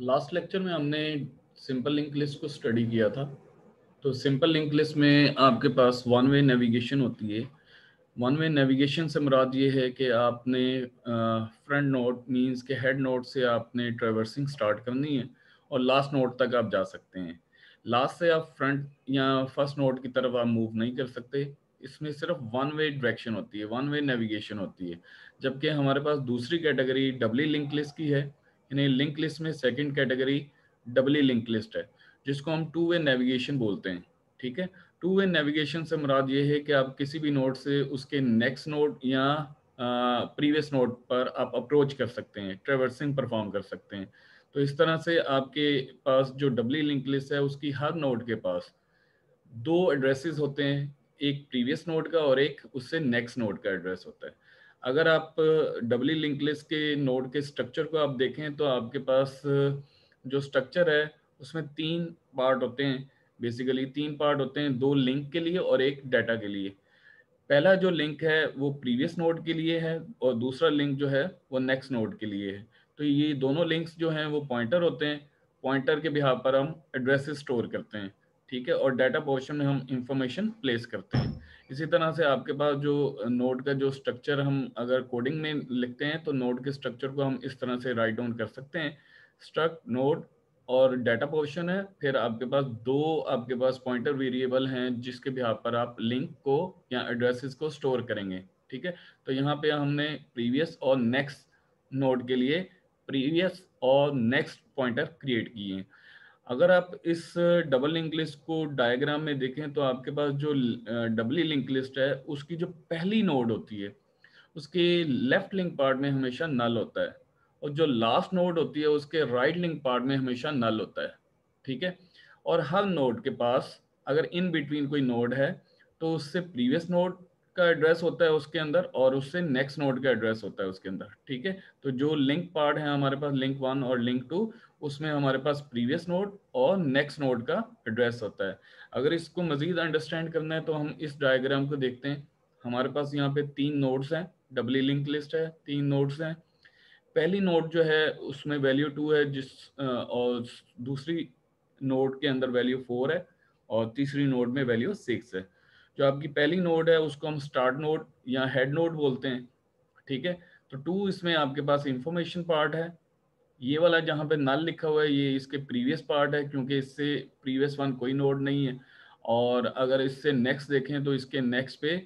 Last lecture में हमने simple link list को स्टडी किया था। तो सिंपल लिंक लिस्ट में आपके पास वन वे नेविगेशन होती है। वन वे नेविगेशन से मुराद ये है कि आपने फ्रंट नोट मींस के हेड नोट से आपने ट्रेवर्सिंग स्टार्ट करनी है और लास्ट नोट तक आप जा सकते हैं। लास्ट से आप फ्रंट या फ़र्स्ट नोट की तरफ़ आप मूव नहीं कर सकते। इसमें सिर्फ़ वन वे डायरेक्शन होती है वन वे नेविगेशन होती है। जबकि हमारे पास दूसरी कैटेगरी डबली लिंक लिस्ट की है। यानी लिंक लिस्ट में second category doubly link list है, जिसको हम टू वे नेविगेशन बोलते हैं, ठीक है? टू वे नेविगेशन से मुराद ये है कि आप किसी भी नोड से उसके नेक्स्ट नोड या प्रीवियस नोड पर आप अप्रोच कर सकते हैं ट्रेवर्सिंग परफॉर्म कर सकते हैं। तो इस तरह से आपके पास जो डबली लिंक लिस्ट है, उसकी हर नोट के पास दो एड्रेसेस होते हैं, एक प्रीवियस नोट का और एक उससे नेक्स्ट नोट का एड्रेस होता है। अगर आप डबली लिंक लिस्ट के नोड के स्ट्रक्चर को आप देखें तो आपके पास जो स्ट्रक्चर है, उसमें तीन पार्ट होते हैं। बेसिकली तीन पार्ट होते हैं, दो लिंक के लिए और एक डाटा के लिए। पहला जो लिंक है, वो प्रीवियस नोड के लिए है और दूसरा लिंक जो है, वो नेक्स्ट नोड के लिए है। तो ये दोनों लिंक्स जो हैं, वो पॉइंटर होते हैं। पॉइंटर के बिहार पर हम एड्रेसेस स्टोर करते हैं, ठीक है? और डाटा पोर्शन में हम इंफॉर्मेशन प्लेस करते हैं। इसी तरह से आपके पास जो नोड का जो स्ट्रक्चर हम अगर कोडिंग में लिखते हैं तो नोड के स्ट्रक्चर को हम इस तरह से राइट डाउन कर सकते हैं। स्ट्रक नोड और डाटा पोर्शन है। फिर आपके पास दो, आपके पास पॉइंटर वेरिएबल हैं, जिसके बिहार पर आप लिंक को या एड्रेसेस को स्टोर करेंगे, ठीक है? तो यहाँ पे हमने प्रीवियस और नेक्स्ट नोड के लिए प्रीवियस और नेक्स्ट पॉइंटर क्रिएट किए हैं। अगर आप इस डबल लिंक लिस्ट को डायग्राम में देखें तो आपके पास जो डबली लिंक लिस्ट है, उसकी जो पहली नोड होती है, उसके लेफ़्ट लिंक पार्ट में हमेशा नल होता है और जो लास्ट नोड होती है, उसके राइट लिंक पार्ट में हमेशा नल होता है, ठीक है? और हर नोड के पास अगर इन बिटवीन कोई नोड है तो उससे प्रीवियस नोड का एड्रेस होता है उसके अंदर और उससे नेक्स्ट नोड का एड्रेस होता है उसके अंदर, ठीक है? तो जो लिंक पार्ट है हमारे पास लिंक वन और लिंक टू उसमें हमारे पास प्रीवियस नोड और नेक्स्ट नोड का एड्रेस होता है। अगर इसको मजीद अंडरस्टैंड करना है तो हम इस डायग्राम को देखते हैं। हमारे पास यहाँ पे तीन नोड्स हैं डबली लिंक लिस्ट है, तीन नोड्स हैं। पहली नोड जो है, उसमें वैल्यू टू है, जिस और दूसरी नोड के अंदर वैल्यू फोर है और तीसरी नोड में वैल्यू सिक्स है। जो आपकी पहली नोड है, उसको हम स्टार्ट नोड या हेड नोड बोलते हैं, ठीक है? तो टू इसमें आपके पास इंफॉर्मेशन पार्ट है ये वाला जहाँ पे नल लिखा हुआ है, ये इसके प्रीवियस पार्ट है, क्योंकि इससे प्रीवियस वन कोई नोड नहीं है। और अगर इससे नेक्स्ट देखें तो इसके नेक्स्ट पे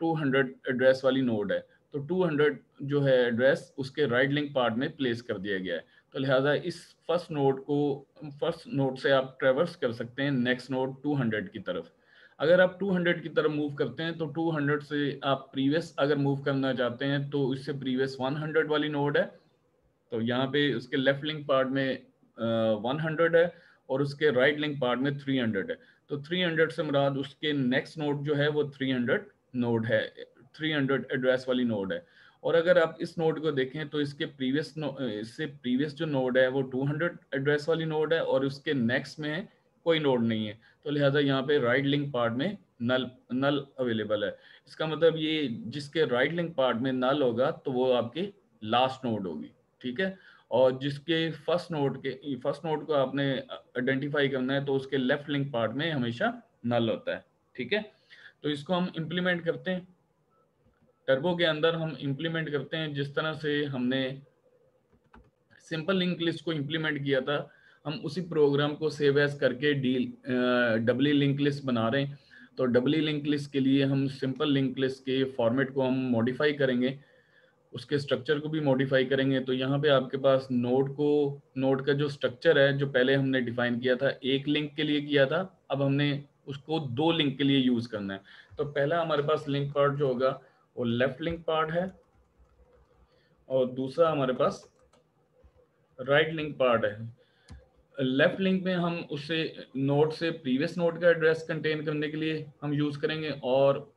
200 एड्रेस वाली नोड है। तो 200 जो है एड्रेस उसके राइट लिंक पार्ट में प्लेस कर दिया गया है। तो लिहाजा इस फ़र्स्ट नोड को फ़र्स्ट नोड से आप ट्रेवर्स कर सकते हैं नेक्स्ट नोड 200 की तरफ़। अगर आप 200 की तरफ़ मूव करते हैं तो 200 से आप प्रीवियस अगर मूव करना चाहते हैं तो इससे प्रीवियस 100 वाली नोड है। तो यहाँ पे उसके लेफ़्ट लिंक पार्ट में वन हंड्रेड है और उसके राइट लिंक पार्ट में थ्री हंड्रेड है। तो थ्री हंड्रेड से मुराद उसके नेक्स्ट नोड जो है वो थ्री हंड्रेड नोड है। थ्री हंड्रेड एड्रेस वाली नोड है। और अगर आप इस नोड को देखें तो इसके प्रीवियस इससे प्रीवियस जो नोड है वो 200 एड्रेस वाली नोड है और उसके नेक्स्ट में कोई नोड नहीं है। तो लिहाजा यहाँ पे राइट लिंक पार्ट में नल नल अवेलेबल है। इसका मतलब ये जिसके राइट लिंक पार्ट में नल होगा तो वो आपकी लास्ट नोड होगी। ठीक है? और जिसके फ़र्स्ट नोड के फ़र्स्ट नोड को आपने आइडेंटिफाई करना है तो उसके लेफ़्ट लिंक पार्ट में हमेशा नल होता है, ठीक है? तो इसको हम इम्प्लीमेंट करते हैं। टर्बो के अंदर हम इम्प्लीमेंट करते हैं, जिस तरह से हमने सिंपल लिंक लिस्ट को इम्प्लीमेंट किया था, हम उसी प्रोग्राम को सेव एज करके डील डबली लिंक लिस्ट बना रहे हैं। तो डबली लिंक लिस्ट के लिए हम सिंपल लिंक लिस्ट के फॉर्मेट को हम मॉडिफाई करेंगे। उसके स्ट्रक्चर को भी मॉडिफाई करेंगे तो यहाँ पे आपके पास नोड को नोड का जो स्ट्रक्चर है, जो पहले हमने डिफाइन किया था, एक लिंक के लिए किया था, अब हमने उसको दो लिंक के लिए यूज़ करना है। तो पहला हमारे पास लिंक पार्ट जो होगा, वो लेफ़्ट लिंक पार्ट है, और दूसरा हमारे पास राइट लिंक पार्ट है। लेफ़्ट लिंक में हम उससे नोट से प्रीवियस नोट का एड्रेस कंटेन करने के लिए हम यूज़ करेंगे, और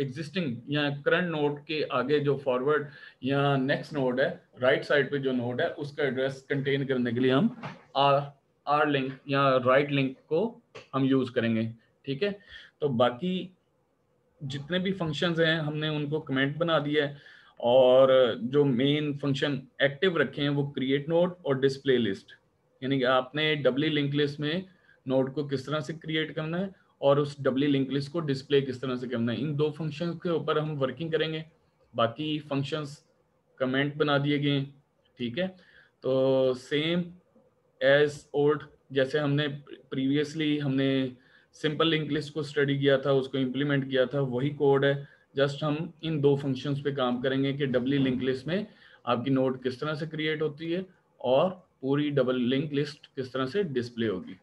एग्जिस्टिंग या करंट नोड के आगे जो फॉरवर्ड या नेक्स्ट नोड है राइट right साइड पे जो नोड है, उसका एड्रेस कंटेन करने के लिए हम आर आर लिंक या राइट right लिंक को हम यूज़ करेंगे, ठीक है? तो बाकी जितने भी फ़ंक्शंस हैं, हमने उनको कमेंट बना दिया है और जो मेन फ़ंक्शन एक्टिव रखे हैं, वो क्रिएट नोड और डिस्प्ले लिस्ट यानी कि आपने डबली लिंक लिस्ट में नोड को किस तरह से क्रिएट करना है और उस डबली लिंक लिस्ट को डिस्प्ले किस तरह से करना है? इन दो फ़ंक्शंस के ऊपर हम वर्किंग करेंगे। बाकी फ़ंक्शंस कमेंट बना दिए गए ठीक है? तो सेम एज ओल्ड जैसे हमने प्रीवियसली हमने सिंपल लिंक लिस्ट को स्टडी किया था, उसको इम्प्लीमेंट किया था, वही कोड है। जस्ट हम इन दो फ़ंक्शंस पे काम करेंगे कि डबली लिंक लिस्ट में आपकी नोड किस तरह से क्रिएट होती है और पूरी डबल लिंक लिस्ट किस तरह से डिस्प्ले होगी।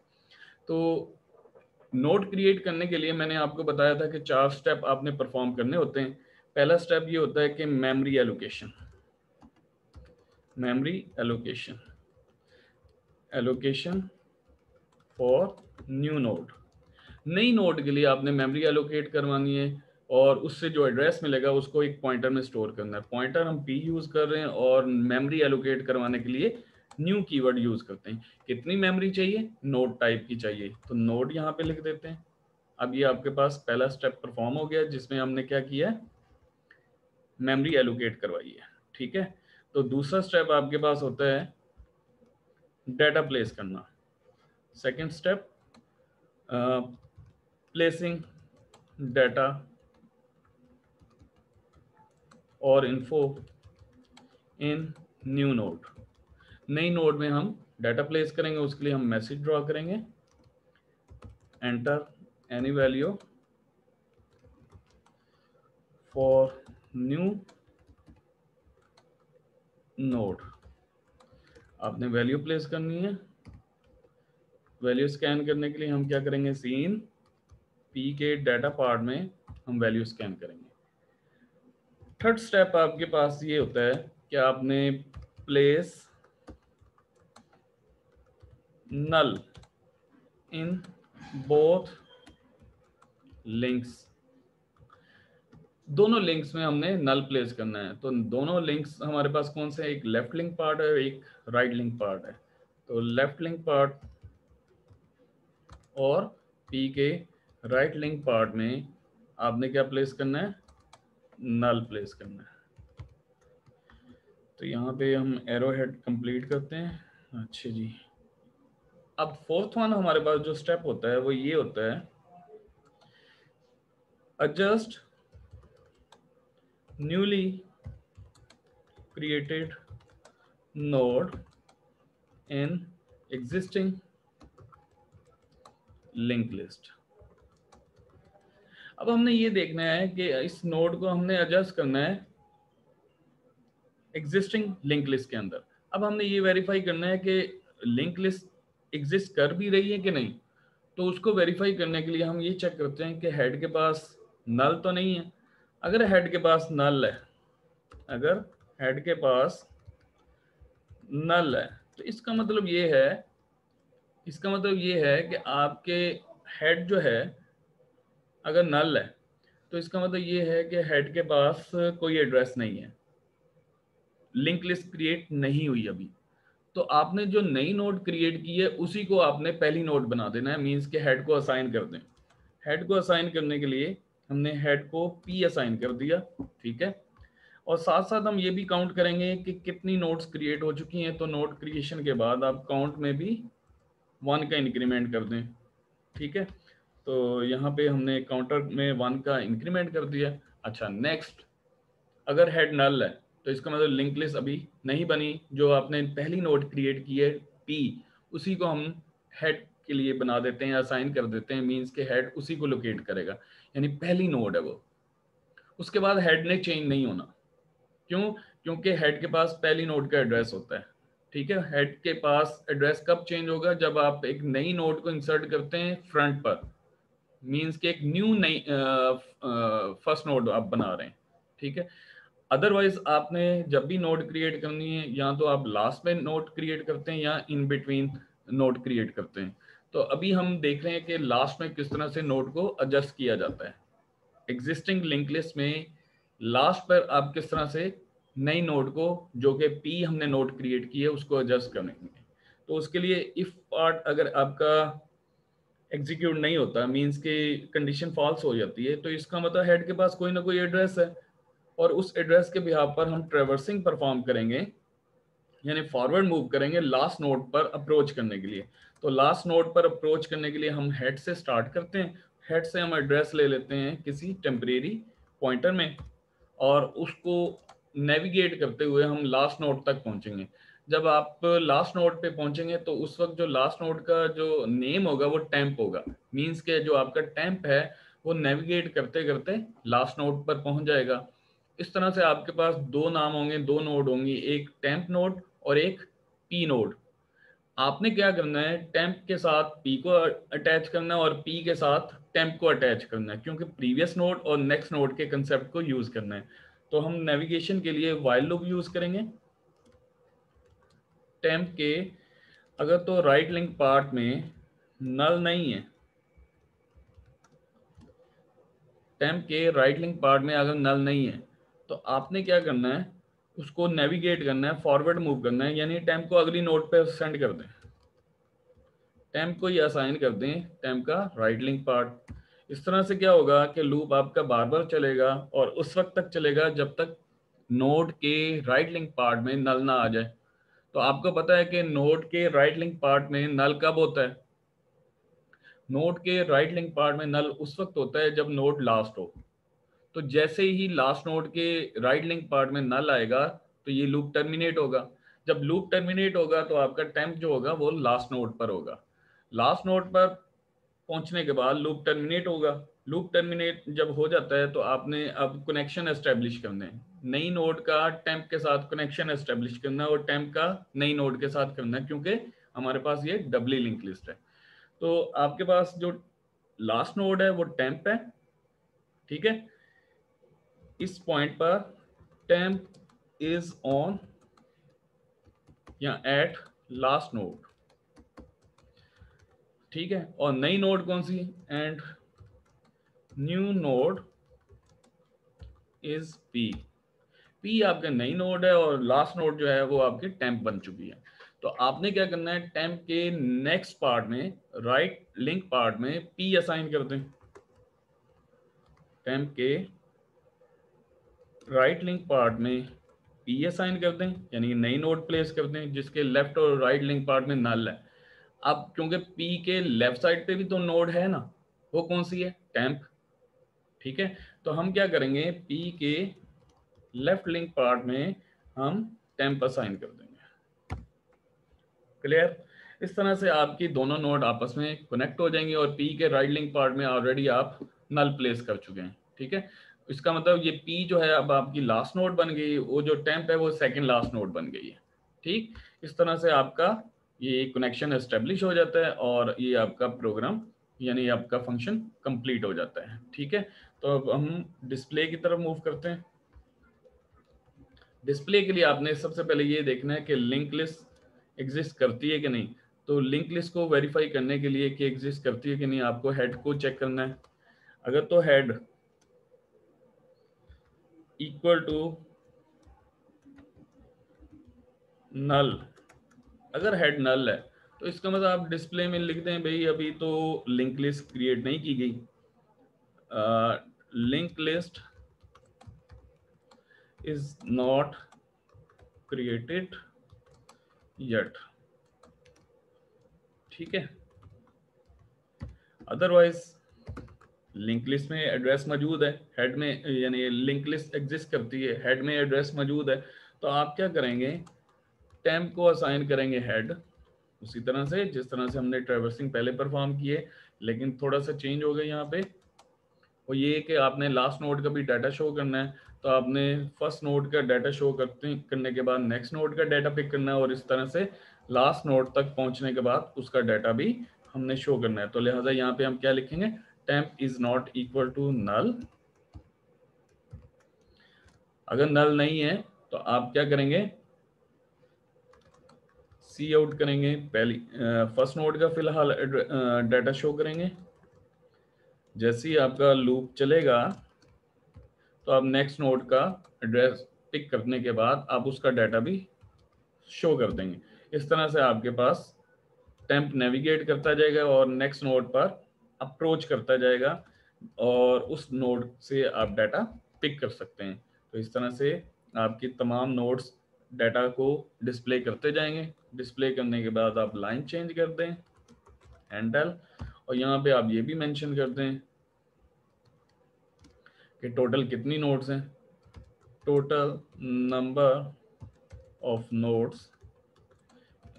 तो नोड क्रिएट करने के लिए मैंने आपको बताया था कि चार स्टेप आपने परफॉर्म करने होते हैं। पहला स्टेप ये होता है कि memory allocation memory allocation allocation for new node नई नोड के लिए आपने मेमोरी एलोकेट करवानी है और उससे जो एड्रेस मिलेगा उसको एक पॉइंटर में स्टोर करना है। पॉइंटर हम पी यूज़ कर रहे हैं और मेमोरी एलोकेट करवाने के लिए न्यू कीवर्ड यूज़ करते हैं। कितनी मेमोरी चाहिए? नोड टाइप की चाहिए। तो नोड यहाँ पे लिख देते हैं। अब ये आपके पास पहला स्टेप परफॉर्म हो गया, जिसमें हमने क्या किया मेमोरी एलोकेट करवाई है। ठीक है? तो दूसरा स्टेप आपके पास होता है डेटा प्लेस करना। सेकंड स्टेप प्लेसिंग डेटा और इन्फो इन न्यू नोड नई नोड में हम डाटा प्लेस करेंगे, उसके लिए हम मैसेज ड्रॉ करेंगे। Enter any value for new node आपने वैल्यू प्लेस करनी है। वैल्यू स्कैन करने के लिए हम क्या करेंगे? सीन पी के डाटा पार्ट में हम वैल्यू स्कैन करेंगे। थर्ड स्टेप आपके पास ये होता है कि आपने place null in both links. दोनों लिंक्स में हमने नल प्लेस करना है। तो दोनों लिंक्स हमारे पास कौन से एक लेफ़्ट लिंक पार्ट है, एक राइट लिंक पार्ट है। तो लेफ़्ट लिंक पार्ट और पी के राइट लिंक पार्ट में आपने क्या प्लेस करना है? नल प्लेस करना है। तो यहाँ पे हम एरो हेड कंप्लीट करते हैं। अच्छा जी। अब फोर्थ वन हमारे पास जो स्टेप होता है, वो ये होता है, adjust newly created node in existing link list अब हमने ये देखना है कि इस नोड को हमने एडजस्ट करना है एग्जिस्टिंग लिंक लिस्ट के अंदर। अब हमने ये वेरीफाई करना है कि लिंक लिस्ट एग्जिस्ट कर भी रही है कि नहीं? तो उसको वेरीफाई करने के लिए हम ये चेक करते हैं कि हेड के पास नल तो नहीं है। अगर हेड के पास नल है, अगर हेड के पास नल है तो इसका मतलब ये है, इसका मतलब ये है कि आपके हेड जो है, अगर नल है तो इसका मतलब ये है कि हेड के पास कोई एड्रेस नहीं है। लिंक लिस्ट क्रिएट नहीं हुई अभी। तो आपने जो नई नोड क्रिएट की है, उसी को आपने पहली नोड बना देना है मीन्स के हेड को असाइन कर दें। हेड को असाइन करने के लिए हमने हेड को पी असाइन कर दिया, ठीक है? और साथ साथ हम ये भी काउंट करेंगे कि कितनी नोट्स क्रिएट हो चुकी हैं तो नोट क्रिएशन के बाद आप काउंट में भी वन का इंक्रीमेंट कर दें, ठीक है? तो यहाँ पे हमने काउंटर में वन का इंक्रीमेंट कर दिया। अच्छा नेक्स्ट अगर हेड नल है तो इसका मतलब लिंक लिस्ट अभी नहीं बनी, जो आपने पहली नोट क्रिएट की है पी उसी को हम हेड के लिए बना देते हैं असाइन कर देते हैं मींस के हेड उसी को लोकेट करेगा। यानी पहली नोड है वो। उसके बाद हेड ने चेंज नहीं होना। क्यों? क्योंकि हेड के पास पहली नोड का एड्रेस होता है। ठीक है? हेड के पास एड्रेस कब चेंज होगा? जब आप एक नई नोड को इंसर्ट करते हैं फ्रंट पर। मींस के एक न्यू नई फ़र्स्ट नोड आप बना रहे हैं। ठीक है? अदरवाइज़ आपने जब भी नोट क्रिएट करनी है, या तो आप लास्ट में नोट क्रिएट करते हैं, या इन बिटवीन नोट क्रिएट करते हैं। तो अभी हम देख रहे हैं कि लास्ट में किस तरह से नोट को एडजस्ट किया जाता है। एग्जिस्टिंग लिंक लिस्ट में लास्ट पर आप किस तरह से नई नोट को, जो कि पी हमने नोट क्रिएट की है, उसको एडजस्ट करेंगे तो उसके लिए इफ़ पार्ट अगर आपका एग्जीक्यूट नहीं होता मीन्स के कंडीशन फॉल्स हो जाती है तो इसका मतलब हेड के पास कोई ना कोई एड्रेस है। और उस एड्रेस के बिहार पर हम ट्रेवर्सिंग परफॉर्म करेंगे, यानी फॉरवर्ड मूव करेंगे लास्ट नोड पर अप्रोच करने के लिए। तो लास्ट नोड पर अप्रोच करने के लिए हम हेड से स्टार्ट करते हैं। हेड से हम एड्रेस ले लेते हैं किसी टेम्परेरी पॉइंटर में और उसको नेविगेट करते हुए हम लास्ट नोड तक पहुँचेंगे। जब आप लास्ट नोड पे पहुँचेंगे तो उस वक्त जो लास्ट नोड का जो नेम होगा वो टैंप होगा। मींस के जो आपका टेम्प है, वो नेविगेट करते करते लास्ट नोड पर पहुँच जाएगा। इस तरह से आपके पास दो नाम होंगे, दो नोड होंगी, एक टेम्प नोड और एक पी नोड आपने क्या करना है टेम्प के साथ पी को अटैच करना है और पी के साथ टेम्प को अटैच करना है, क्योंकि प्रीवियस नोड और नेक्स्ट नोड के कंसेप्ट को यूज़ करना है। तो हम नेविगेशन के लिए वाइल लूप यूज़ करेंगे। टेम्प के, अगर तो राइट लिंक पार्ट में नल नहीं है टेम्प के राइट लिंक पार्ट में अगर नल नहीं है तो आपने क्या करना है? उसको नेविगेट करना है फॉरवर्ड मूव करना है, यानी टेम्प को अगली नोट पे सेंड कर दें। टेम्प को ये असाइन कर दें टेम्प का राइट लिंक पार्ट इस तरह से क्या होगा कि लूप आपका बार बार चलेगा और उस वक्त तक चलेगा जब तक नोड के राइट लिंक पार्ट में नल ना आ जाए। तो आपको पता है कि नोड के राइट लिंक पार्ट में नल कब होता है? नोड के राइट लिंक पार्ट में नल उस वक्त होता है जब नोड लास्ट हो। तो जैसे ही लास्ट नोड के राइट लिंक पार्ट में नल आएगा तो ये लूप टर्मिनेट होगा। जब लूप टर्मिनेट होगा तो आपका टेम्प जो होगा, वो लास्ट नोड पर होगा। लास्ट नोड पर पहुँचने के बाद लूप टर्मिनेट होगा। लूप टर्मिनेट जब हो जाता है तो आपने अब कनेक्शन एस्टेब्लिश करने नई नोड का टेम्प के साथ कनेक्शन एस्टेब्लिश करना और टेम्प का नई नोड के साथ करना क्योंकि हमारे पास ये डबली लिंक लिस्ट है। तो आपके पास जो लास्ट नोड है, वो टेम्प है, ठीक है? इस पॉइंट पर टेम्प इज़ ऑन या एट लास्ट नोड ठीक है? और नई नोड कौन सी? And new node is P P आपका नई नोड है और लास्ट नोड जो है वो आपकी टेम्प बन चुकी है। तो आपने क्या करना है? टेम्प के नेक्स्ट पार्ट में राइट लिंक पार्ट में पी असाइन कर दें टेम्प के राइट लिंक पार्ट में पी असाइन कर दें, यानी नई नोड प्लेस कर दें, जिसके लेफ़्ट और राइट लिंक पार्ट में नल है। अब क्योंकि पी के लेफ़्ट साइड पे भी तो नोड है ना, वो कौन सी है? टेम्प ठीक है? तो हम क्या करेंगे? पी के लेफ़्ट लिंक पार्ट में हम टेम्प असाइन कर देंगे। क्लियर इस तरह से आपकी दोनों नोड आपस में कनेक्ट हो जाएँगे और पी के राइट लिंक पार्ट में ऑलरेडी आप नल प्लेस कर चुके हैं। ठीक है? इसका मतलब ये पी जो है अब आपकी लास्ट नोट बन गई, वो जो टेम्प है, वो सेकंड लास्ट नोट बन गई है। ठीक? इस तरह से आपका ये कनेक्शन एस्टेब्लिश हो जाता है और ये आपका प्रोग्राम यानी आपका फ़ंक्शन कंप्लीट हो जाता है। ठीक है? तो अब हम डिस्प्ले की तरफ़ मूव करते हैं। डिस्प्ले के लिए आपने सबसे पहले ये देखना है कि लिंक लिस्ट एग्जिस्ट करती है कि नहीं। तो लिंक लिस्ट को वेरीफाई करने के लिए कि एग्जिस्ट करती है कि नहीं, आपको हेड को चेक करना है। अगर तो हेड इक्वल टू नल अगर हेड नल है तो इसका मतलब आप डिस्प्ले में लिखते हैं, भाई, अभी तो लिंक लिस्ट क्रिएट नहीं की गई। Link list is not created yet. ठीक है? अदरवाइज़ लिंक लिस्ट में एड्रेस मौजूद है, हेड में, यानी लिंक लिस्ट एग्जिस्ट करती है, हेड में एड्रेस मौजूद है। तो आप क्या करेंगे टेम्प को असाइन करेंगे हेड उसी तरह से, जिस तरह से हमने ट्रेवर्सिंग पहले परफॉर्म किए, लेकिन थोड़ा सा चेंज हो गया यहाँ पे। वो ये कि आपने लास्ट नोड का भी डाटा शो करना है तो आपने फ़र्स्ट नोड का डाटा शो करते, करने के बाद नेक्स्ट नोड का डाटा पिक करना है, और इस तरह से लास्ट नोड तक पहुँचने के बाद उसका डाटा भी हमने शो करना है। तो लिहाजा यहाँ पे हम क्या लिखेंगे temp is not equal to null. अगर नल नहीं है तो आप क्या करेंगे? सी आउट करेंगे, पहली फ़र्स्ट नोड का फ़िलहाल डाटा शो करेंगे। जैसे ही आपका लूप चलेगा तो आप नेक्स्ट नोड का एड्रेस पिक करने के बाद आप उसका डाटा भी शो कर देंगे। इस तरह से आपके पास टेम्प नेविगेट करता जाएगा और नेक्स्ट नोड पर अप्रोच करता जाएगा और उस नोड से आप डाटा पिक कर सकते हैं। तो इस तरह से आपकी तमाम नोड्स डाटा को डिस्प्ले करते जाएँगे। डिस्प्ले करने के बाद आप लाइन चेंज कर दें हैंडल और यहाँ पे आप ये भी मेंशन कर दें कि टोटल कितनी नोट्स हैं। Total number of notes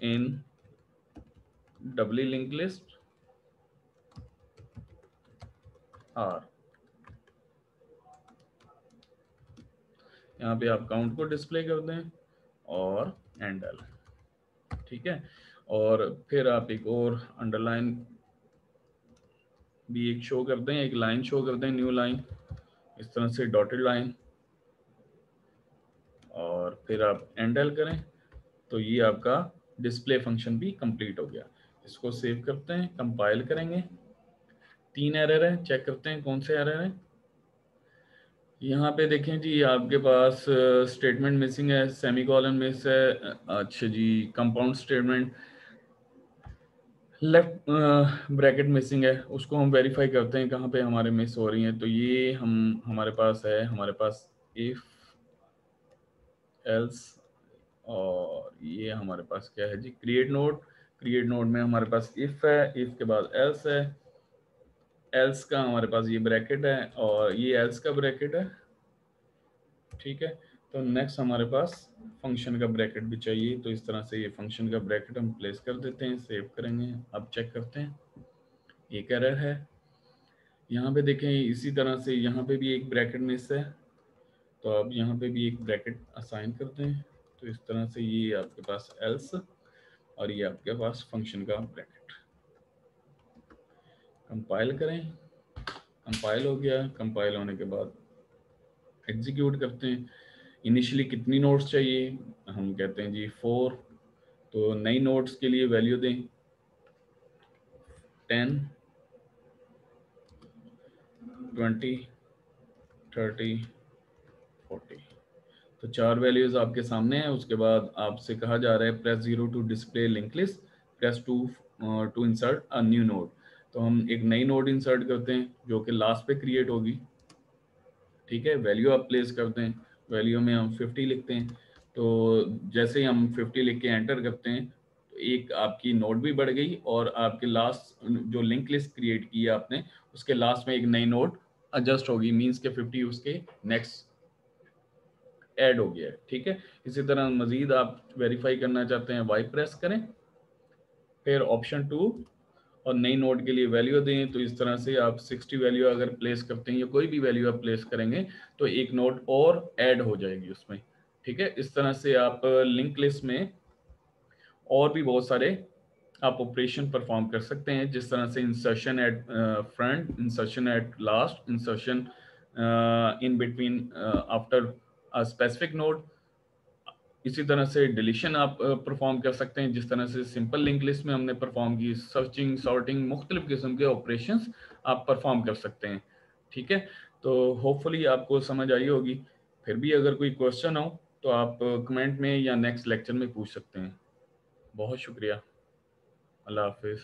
in doubly link list are. यहाँ पे आप काउंट को डिस्प्ले कर दें और एंडल ठीक है? और फिर आप एक और अंडरलाइन भी एक शो कर दें, एक लाइन शो कर दें न्यू लाइन इस तरह से डॉटेड लाइन और फिर आप एंडल करें तो ये आपका डिस्प्ले फ़ंक्शन भी कंप्लीट हो गया। इसको सेव करते हैं कंपाइल करेंगे। तीन एरर है चेक करते हैं कौन से एरर है। यहाँ पे देखें जी, आपके पास स्टेटमेंट मिसिंग है सेमी कॉलन मिस है अच्छा जी compound statement left bracket missing है, उसको हम वेरीफाई करते हैं कहाँ पे हमारे मिस हो रही हैं। तो ये हम, हमारे पास है, हमारे पास इफ़ एल्स और ये हमारे पास क्या है जी क्रिएट नोट क्रिएट नोट में हमारे पास इफ़ है इफ़ के बाद एल्स है। एल्स का हमारे पास ये ब्रैकेट है और ये एल्स का ब्रैकेट है। ठीक है? तो नेक्स्ट हमारे पास फ़ंक्शन का ब्रैकेट भी चाहिए। तो इस तरह से ये फ़ंक्शन का ब्रैकेट हम प्लेस कर देते हैं सेव करेंगे। अब चेक करते हैं। एक एरर है। यहाँ पे देखें, इसी तरह से यहाँ पे भी एक ब्रैकेट मिस है। तो अब यहाँ पे भी एक ब्रैकेट असाइन करते हैं। तो इस तरह से ये आपके पास एल्स और ये आपके पास फ़ंक्शन का ब्रैकेट कंपाइल करें। कंपाइल हो गया। कंपाइल होने के बाद एग्जीक्यूट करते हैं। इनिशियली कितनी नोट्स चाहिए? हम कहते हैं जी फोर तो नई नोट्स के लिए वैल्यू दें। टेन ट्वेंटी थर्टी फोर्टी तो चार वैल्यूज़ आपके सामने हैं। उसके बाद आपसे कहा जा रहा है press zero to display link list press two to insert a new note तो हम एक नई नोड इंसर्ट करते हैं, जो कि लास्ट पे क्रिएट होगी। ठीक है? वैल्यू आप प्लेस करते हैं। वैल्यू में हम 50 लिखते हैं। तो जैसे ही हम 50 लिख के एंटर करते हैं तो एक आपकी नोड भी बढ़ गई और आपके लास्ट जो लिंक लिस्ट क्रिएट की है आपने, उसके लास्ट में एक नई नोड एडजस्ट होगी। मीन्स के 50 उसके नेक्स्ट ऐड हो गया है। ठीक है? इसी तरह मजीद आप वेरीफाई करना चाहते हैं वाई प्रेस करें। फिर ऑप्शन टू और नई नोड के लिए वैल्यू दें तो इस तरह से आप 60 वैल्यू अगर प्लेस करते हैं या कोई भी वैल्यू आप प्लेस करेंगे तो एक नोड और ऐड हो जाएगी उसमें, ठीक है? इस तरह से आप लिंक लिस्ट में और भी बहुत सारे आप ऑपरेशन परफॉर्म कर सकते हैं, जिस तरह से insertion at front insertion at last insertion in between after specific node इसी तरह से डिलीशन आप परफॉर्म कर सकते हैं, जिस तरह से सिंपल लिंक लिस्ट में हमने परफॉर्म की सर्चिंग सॉर्टिंग मुख्तलिफ़ किस्म के ऑपरेशंस आप परफॉर्म कर सकते हैं, ठीक है? तो होपफुली आपको समझ आई होगी। फिर भी अगर कोई क्वेश्चन हो तो आप कमेंट में या नेक्स्ट लेक्चर में पूछ सकते हैं। बहुत शुक्रिया। अल्लाह हाफिज़।